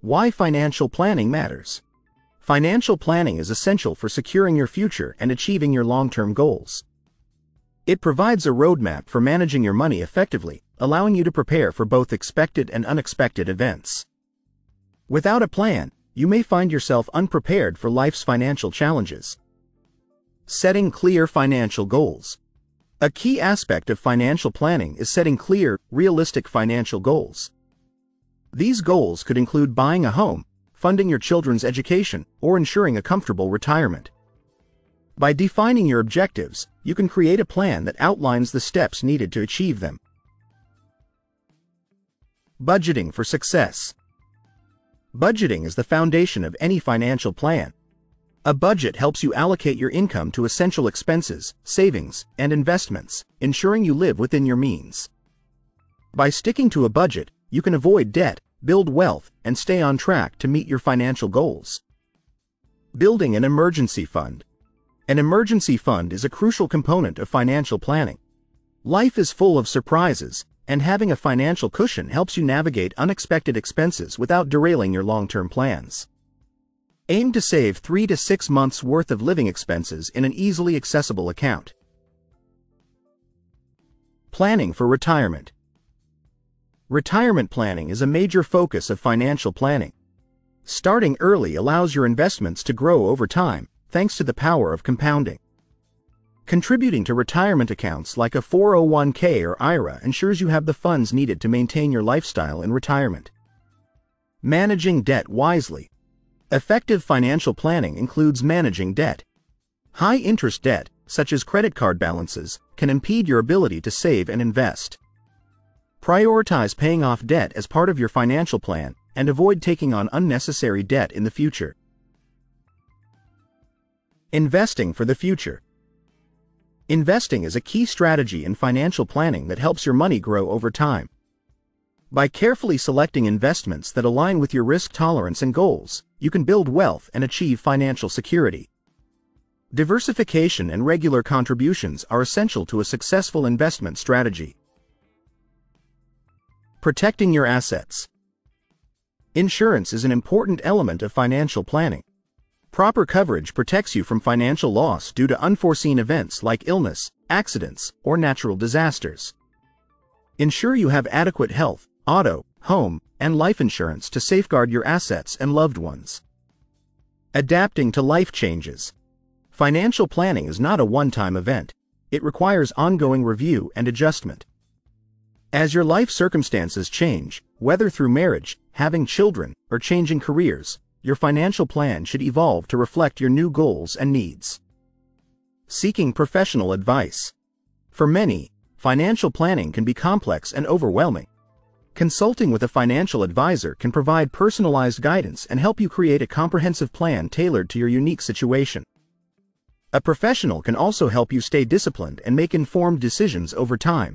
Why financial planning matters. Financial planning is essential for securing your future and achieving your long-term goals. It provides a roadmap for managing your money effectively, allowing you to prepare for both expected and unexpected events. Without a plan, you may find yourself unprepared for life's financial challenges. Setting clear financial goals. A key aspect of financial planning is setting clear, realistic financial goals. These goals could include buying a home, funding your children's education, or ensuring a comfortable retirement. By defining your objectives, you can create a plan that outlines the steps needed to achieve them. Budgeting for success. Budgeting is the foundation of any financial plan. A budget helps you allocate your income to essential expenses, savings, and investments, ensuring you live within your means. By sticking to a budget, you can avoid debt, build wealth, and stay on track to meet your financial goals. Building an emergency fund. An emergency fund is a crucial component of financial planning. Life is full of surprises, and having a financial cushion helps you navigate unexpected expenses without derailing your long-term plans. Aim to save 3 to 6 months worth of living expenses in an easily accessible account. Planning for retirement. Retirement planning is a major focus of financial planning. Starting early allows your investments to grow over time, thanks to the power of compounding. Contributing to retirement accounts like a 401k or IRA ensures you have the funds needed to maintain your lifestyle in retirement. Managing debt wisely. Effective financial planning includes managing debt. High-interest debt, such as credit card balances, can impede your ability to save and invest. Prioritize paying off debt as part of your financial plan and avoid taking on unnecessary debt in the future. Investing for the future. Investing is a key strategy in financial planning that helps your money grow over time. By carefully selecting investments that align with your risk tolerance and goals, you can build wealth and achieve financial security. Diversification and regular contributions are essential to a successful investment strategy. Protecting your assets. Insurance is an important element of financial planning. Proper coverage protects you from financial loss due to unforeseen events like illness, accidents, or natural disasters. Ensure you have adequate health, auto, home, and life insurance to safeguard your assets and loved ones. Adapting to life changes. Financial planning is not a one-time event. It requires ongoing review and adjustment. As your life circumstances change, whether through marriage, having children, or changing careers, your financial plan should evolve to reflect your new goals and needs. Seeking professional advice. For many, financial planning can be complex and overwhelming. Consulting with a financial advisor can provide personalized guidance and help you create a comprehensive plan tailored to your unique situation. A professional can also help you stay disciplined and make informed decisions over time.